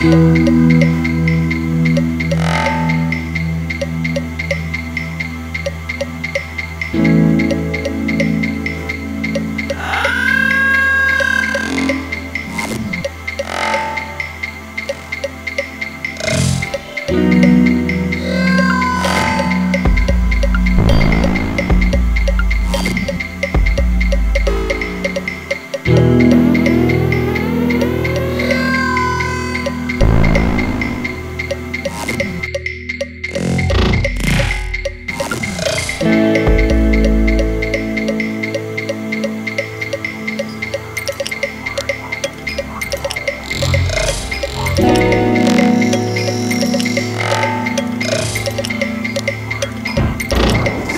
thank mm -hmm. you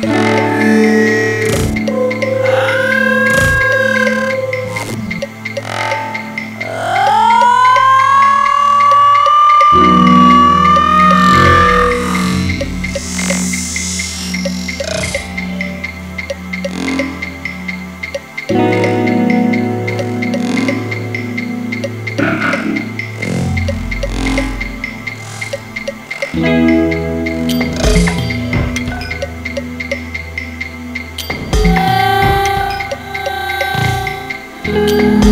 Thank. Música